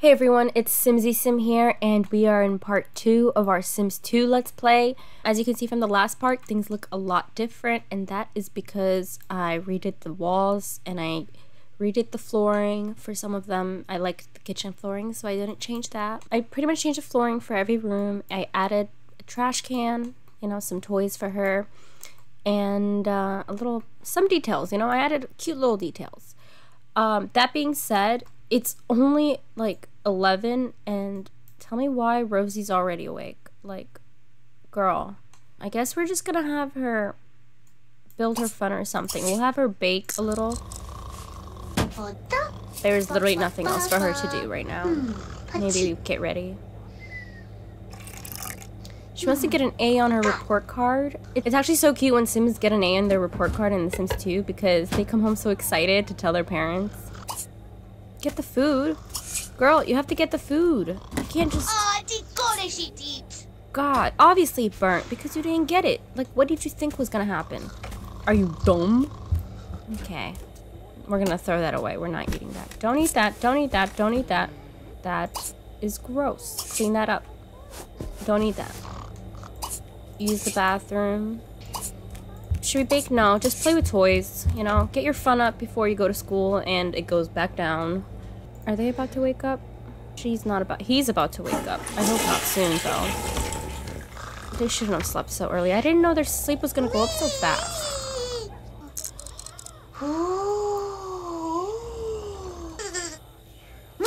Hey everyone, it's Simsy Sim here, and we are in part 2 of our Sims 2 Let's Play. As you can see from the last part, things look a lot different, and that is because I redid the walls, and I redid the flooring for some of them. I liked the kitchen flooring, so I didn't change that. I pretty much changed the flooring for every room. I added a trash can, you know, some toys for her, and uh, a little, some details, you know, I added cute little details. Um, that being said, it's only like 11 and tell me why Rosie's already awake. Like, girl, I guess we're just gonna have her build her fun or something. We'll have her bake a little. There's literally nothing else for her to do right now. Maybe get ready. She wants to get an A on her report card. It's actually so cute when Sims get an A on their report card in The Sims 2 because they come home so excited to tell their parents. Get the food. Girl, you have to get the food. You can't just... Uh I should eat. God, obviously it burnt because you didn't get it. Like, what did you think was gonna happen? Are you dumb? Okay. We're gonna throw that away. We're not eating that. Don't eat that. Don't eat that. Don't eat that. That is gross. Clean that up. Don't eat that. Use the bathroom. Should we bake? No, just play with toys. You know, get your fun up before you go to school and it goes back down. Are they about to wake up? She's not about- he's about to wake up. I hope not soon, though. They shouldn't have slept so early. I didn't know their sleep was gonna go up so fast.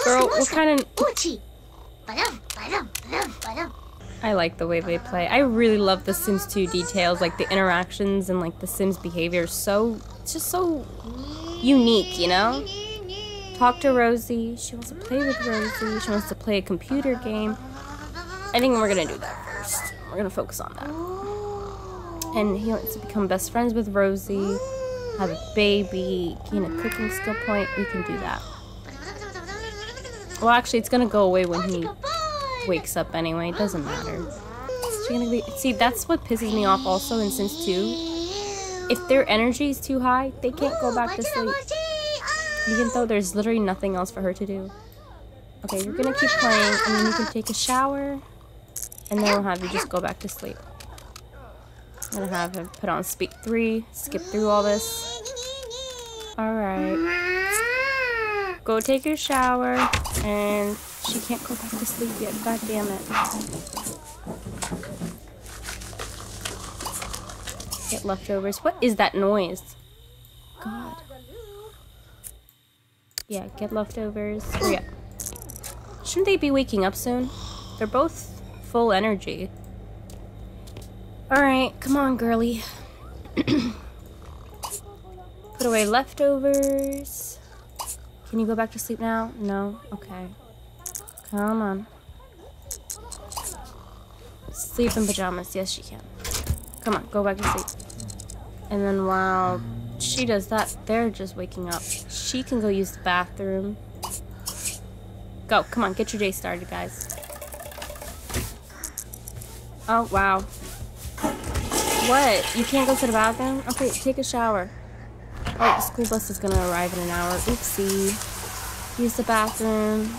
Girl, what kind of- I like the way they play. I really love the Sims 2 details, like the interactions and like the Sims behavior. So, just so unique, you know? Talk to Rosie. She wants to play with Rosie. She wants to play a computer game. I think we're gonna do that first. We're gonna focus on that. And he wants to become best friends with Rosie, have a baby, gain a cooking skill point. We can do that. Well, actually, it's gonna go away when he wakes up anyway. It doesn't matter. Be, see, that's what pisses me off also in Sims 2. If their energy is too high, they can't go back to sleep. Even though there's literally nothing else for her to do. Okay, we're gonna keep playing, and then you can take a shower, and then we'll have you just go back to sleep. I'm gonna have him put on speed 3, skip through all this. Alright. Go take your shower, and she can't go back to sleep yet. God damn it. Get leftovers. What is that noise? God. Yeah, get leftovers. Oh, yeah. Shouldn't they be waking up soon? They're both full energy. Alright, come on, girly. Put away leftovers. Can you go back to sleep now? No? Okay. Come on. Sleep in pajamas. Yes, she can. Come on, go back to sleep. And then while she does that, they're just waking up. She can go use the bathroom. Go, come on, get your day started, guys. Oh, wow. What? You can't go to the bathroom? Okay, take a shower. Oh, the school bus is gonna arrive in an hour. Oopsie. Use the bathroom.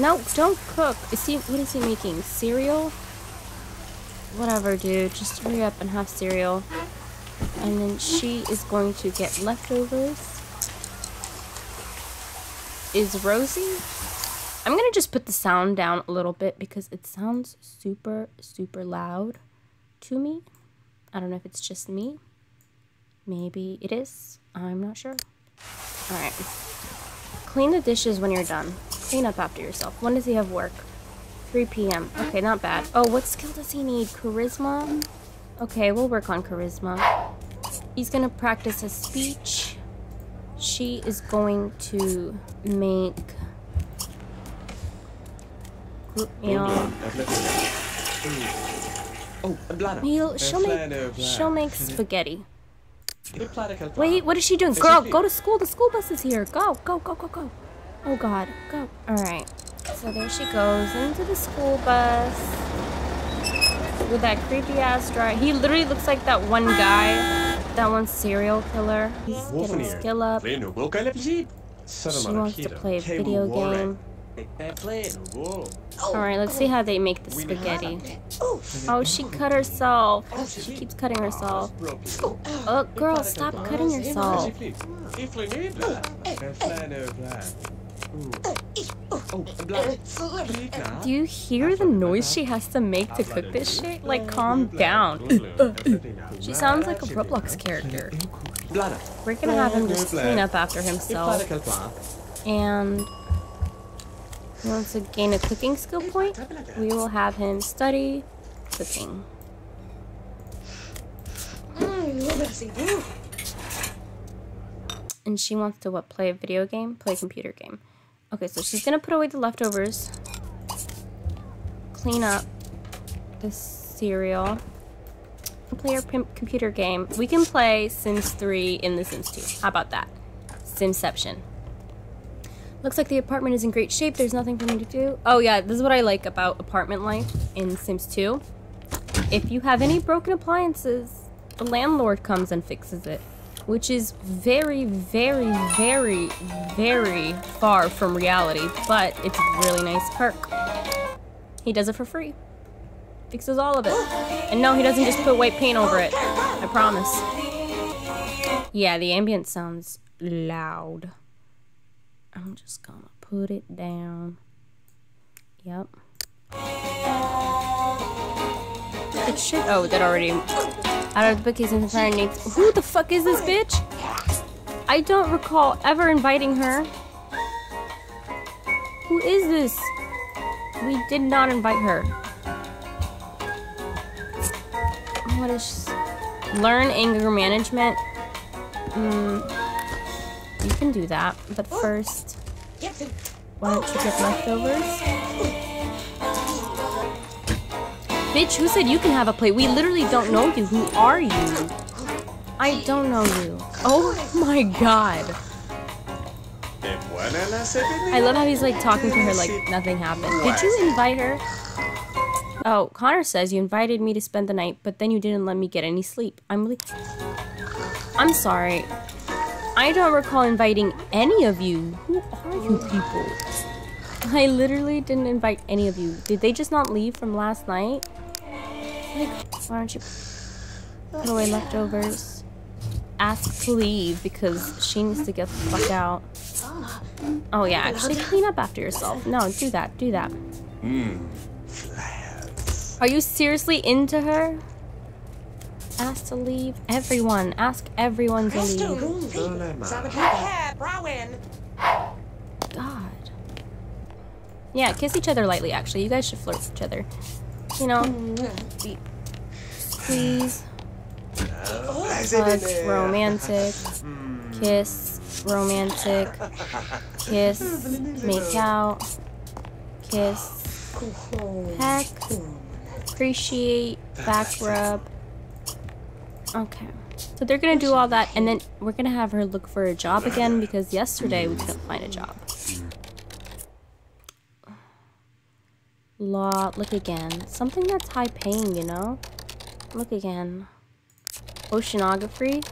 No, don't cook. Is he, what is he making? Cereal? Whatever, dude. Just hurry up and have cereal. And then she is going to get leftovers. Is Rosie? I'm gonna just put the sound down a little bit because it sounds super, super loud to me. I don't know if it's just me. Maybe it is. I'm not sure. Alright. Clean the dishes when you're done. Clean up after yourself. When does he have work? 3 p.m. Okay, not bad. Oh, what skill does he need? Charisma? Okay, we'll work on charisma. He's gonna practice his speech. She is going to make... Know... He'll, she'll make, she'll make spaghetti. Wait, what is she doing? Girl, go to school. The school bus is here. Go, go, go, go, go. Oh, God. Go. All right. So there she goes into the school bus with that creepy-ass drive. He literally looks like that one guy, that one serial killer. He's getting skill up. She wants to play a video game. Alright, let's see how they make the spaghetti. Oh, she cut herself. She keeps cutting herself. Oh, girl, stop cutting yourself. Do you hear the noise she has to make to cook this shit? Like, calm down. she sounds like a Roblox character. We're gonna have him just clean up after himself. And he wants to gain a cooking skill point. We will have him study cooking. And she wants to what? Play a video game? Play a computer game. Okay, so she's gonna put away the leftovers. Clean up the cereal. Play our computer game. We can play Sims 3 in The Sims 2. How about that? Simception. Looks like the apartment is in great shape. There's nothing for me to do. Oh yeah, this is what I like about apartment life in Sims 2. If you have any broken appliances, the landlord comes and fixes it. Which is very, very, very, very far from reality, but it's a really nice perk. He does it for free. Fixes all of it. And no, he doesn't just put white paint over it. I promise. Yeah, the ambient sounds loud. I'm just gonna put it down. Yep. It should. Oh, that already. Out of the bookcase and the needs. Who the fuck is this bitch? I don't recall ever inviting her. Who is this? We did not invite her. What is. Learn anger management. Hmm. You can do that, but first, why don't you get leftovers? Bitch, who said you can have a plate? We literally don't know you. Who are you? I don't know you. Oh my god. I love how he's like talking to her like nothing happened. Did you invite her? Oh, Connor says you invited me to spend the night, but then you didn't let me get any sleep. I'm. I'm sorry. I don't recall inviting any of you. Who are you people? I literally didn't invite any of you. Did they just not leave from last night? Like, why don't you put away leftovers? Ask to leave because she needs to get the fuck out. Oh yeah, actually clean up after yourself. No, do that, do that. Hmm. Are you seriously into her? Ask to leave. Everyone. Ask everyone to leave. God. Yeah, kiss each other lightly, actually. You guys should flirt with each other. You know, squeeze. Touch, romantic. Kiss, romantic. Kiss, make out. Kiss, peck. Appreciate, back rub. Okay. So they're gonna do all that, and then we're gonna have her look for a job again because yesterday we couldn't find a job. Law, look again. Something that's high paying, you know? Look again. Oceanography?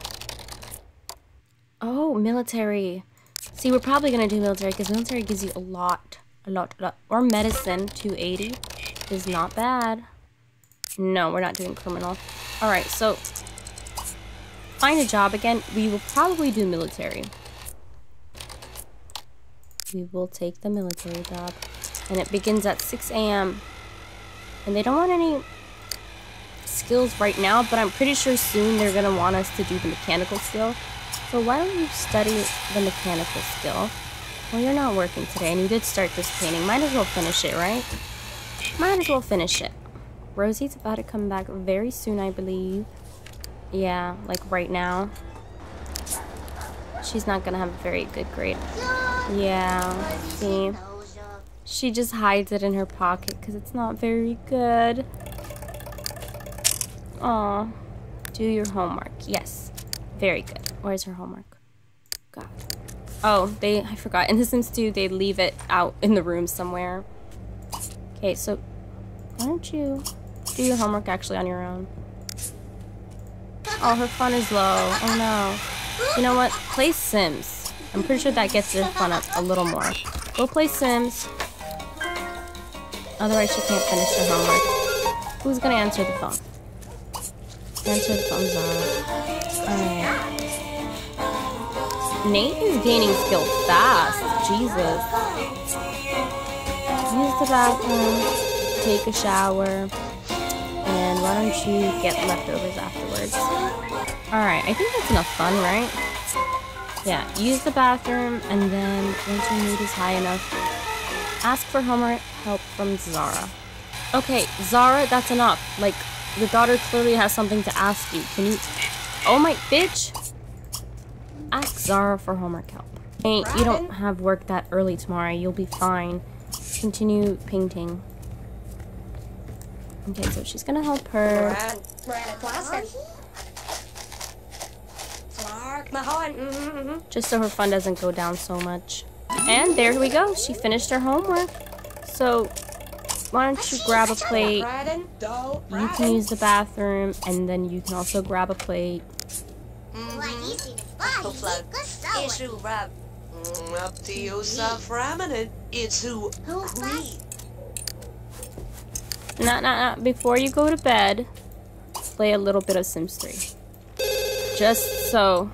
Oh, military. See, we're probably gonna do military because military gives you a lot, a lot, a lot. Or medicine, 280 is not bad. No, we're not doing criminal. All right, so find a job again, we will probably do military. We will take the military job. And it begins at 6 a.m. And they don't want any skills right now, but I'm pretty sure soon they're going to want us to do the mechanical skill. So why don't you study the mechanical skill? Well, you're not working today, and you did start this painting. Might as well finish it, right? Might as well finish it. Rosie's about to come back very soon, I believe. Yeah, like right now. She's not gonna have a very good grade. Yeah, see? She just hides it in her pocket because it's not very good. Aw. Do your homework. Yes. Very good. Where's her homework? God. Oh, they, I forgot. In The Sims 2, they leave it out in the room somewhere. Okay, so why don't you do your homework actually on your own? Oh, her fun is low. Oh no. You know what? Play Sims. I'm pretty sure that gets her fun up a little more. Go play Sims. Otherwise, she can't finish her homework. Who's gonna answer the phone? Answer the phone, Zara. Alright. Nate is gaining skill fast. Jesus. Use the bathroom, take a shower, and why don't you get leftovers afterwards? Alright, I think that's enough fun, right? Yeah, use the bathroom, and then once your mood is high enough, ask for homework help from Zara. Okay, Zara, that's enough. Like, your daughter clearly has something to ask you. Can you... Oh my... Bitch! Ask Zara for homework help. Hey, you don't have work that early tomorrow. You'll be fine. Continue painting. Okay, so she's gonna help her. Just so her fun doesn't go down so much. And there we go. She finished her homework. So, why don't you grab a plate? You can use the bathroom, and then you can also grab a plate. Mm-hmm. Up Nah, nah, nah. Before you go to bed, play a little bit of Sims 3. Just so.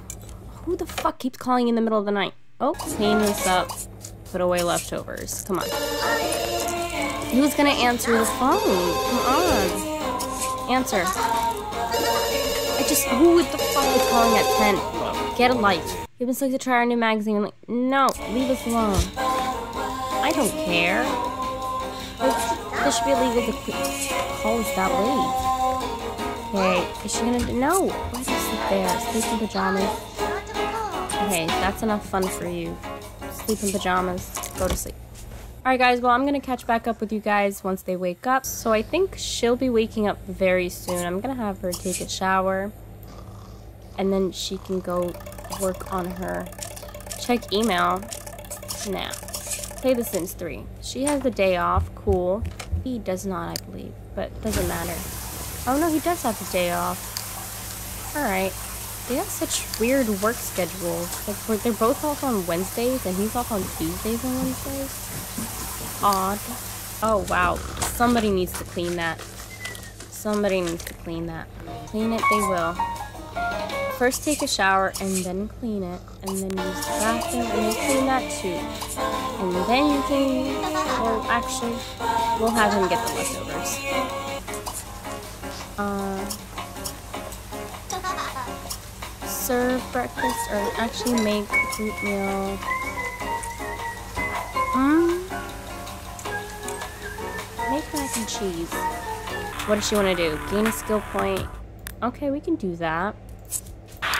Who the fuck keeps calling in the middle of the night? Oh, clean this up. Put away leftovers. Come on. Who's gonna answer the phone? Come on. Answer. I just. Who the fuck is calling at 10? Get a life. You've been selected to try our new magazine. I'm like, no, leave us alone. I don't care. There should be illegal to call us oh, that late. Okay, is she gonna do- No! Why is sit there? Sleep in pajamas. Okay, that's enough fun for you. Sleep in pajamas. Go to sleep. Alright guys, well I'm gonna catch back up with you guys once they wake up. So I think she'll be waking up very soon. I'm gonna have her take a shower. And then she can go work on her. Check email. Now. Play The Sims 3. She has the day off. Cool. He does not, I believe. But doesn't matter. Oh no, he does have his day off. Alright. They have such weird work schedules. Like, they're both off on Wednesdays, and he's off on Tuesdays and Wednesdays. Odd. Oh, wow. Somebody needs to clean that. Somebody needs to clean that. Clean it, they will. First take a shower, and then clean it, and then use the bathroom, and clean that too. And then you can, or actually, we'll have him get the leftovers. Uh, serve breakfast, or actually make a fruit meal. Hmm. Make mac and cheese. What does she want to do? Gain a skill point. Okay, we can do that.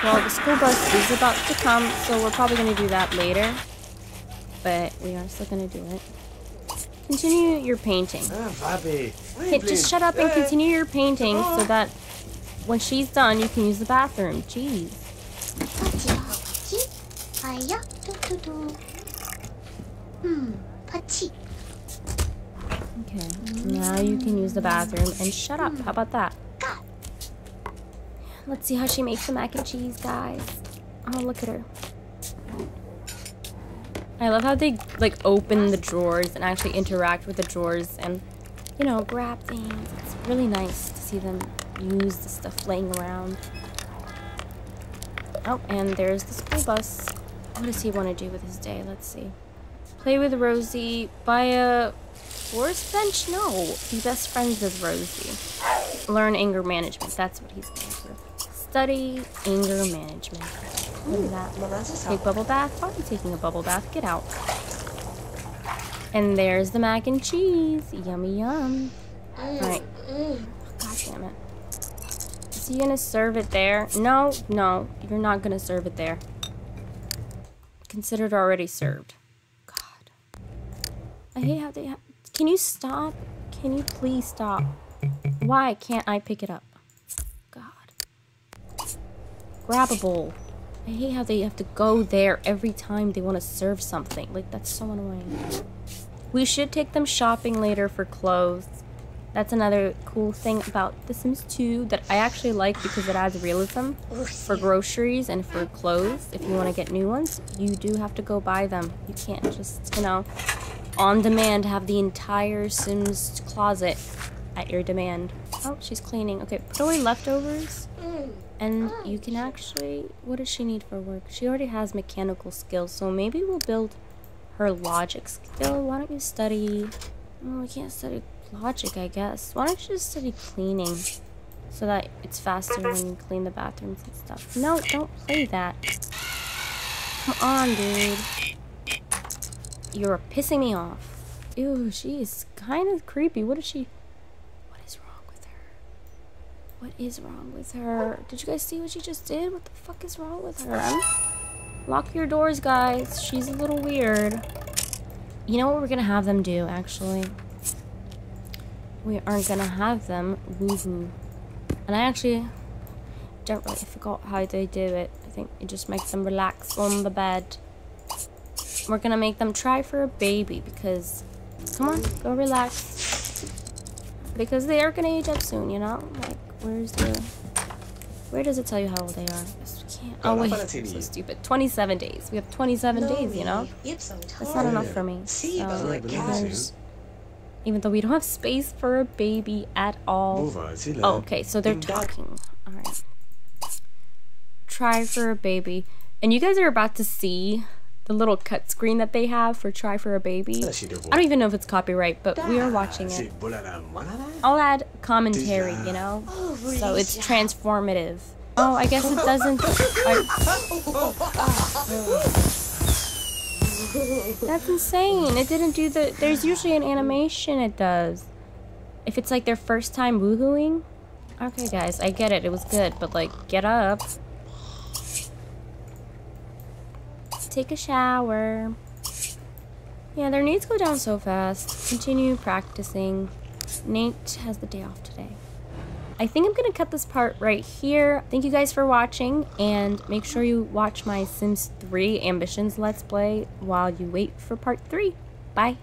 Well, the school bus is about to come, so we're probably going to do that later. But we are still going to do it. Continue your painting. Oh, Bobby. Hey, just shut up and continue your painting so that when she's done, you can use the bathroom. Jeez. Okay, now you can use the bathroom and shut up. How about that? Let's see how she makes the mac and cheese, guys. Oh, look at her. I love how they like open the drawers and actually interact with the drawers and you know grab things. It's really nice to see them use the stuff laying around. Oh, and there's the school bus. What does he want to do with his day? Let's see. Play with Rosie. Buy a forest bench? No. Be best friends with Rosie. Learn anger management. That's what he's going for. Study anger management. At that. Take bubble bath. Why are you taking a bubble bath? Get out. And there's the mac and cheese. Yummy yum. Right. God damn it. Is he gonna serve it there? No, no. You're not gonna serve it there. Considered already served. God. I hate how they have... Can you stop? Can you please stop? Why can't I pick it up? God. Grab a bowl. I hate how they have to go there every time they want to serve something. Like, that's so annoying. We should take them shopping later for clothes. That's another cool thing about The Sims 2 that I actually like because it adds realism for groceries and for clothes. If you want to get new ones, you do have to go buy them. You can't just, you know, on demand have the entire Sims closet at your demand. Oh, she's cleaning. Okay, put away leftovers. And you can actually, what does she need for work? She already has mechanical skills, so maybe we'll build her logic skill. Why don't you study, oh, we can't study logic, I guess. Why don't you just study cleaning? So that it's faster when you clean the bathrooms and stuff. No, don't play that. Come on, dude. You're pissing me off. Ew, she's kind of creepy. What is she... What is wrong with her? What is wrong with her? Did you guys see what she just did? What the fuck is wrong with her? Lock your doors, guys. She's a little weird. You know what we're gonna have them do, actually? we aren't gonna have them woohoo. And I actually don't really forgot how they do it. I think it just makes them relax on the bed. We're gonna make them try for a baby because come on, go relax. Because they are gonna age up soon, you know? Like where's the where does it tell you how old they are? Oh, oh wait, so stupid. 27 days. We have 27 days, you know? That's not enough for me. So, even though we don't have space for a baby at all. Oh, okay, so they're talking. Alright. Try for a baby. And you guys are about to see the little cut screen that they have for Try for a Baby. I don't even know if it's copyright, but we are watching it. I'll add commentary, you know? Oh, so it's transformative. Oh, I guess it doesn't... That's insane. It didn't do the... There's usually an animation it does. If it's like their first time woohooing. Okay, guys, I get it. It was good, but like, get up. Take a shower. Yeah, their needs go down so fast. Continue practicing. Nate has the day off today. I think I'm going to cut this part right here. Thank you guys for watching, and make sure you watch my Sims 3 Ambitions Let's Play while you wait for part 3. Bye!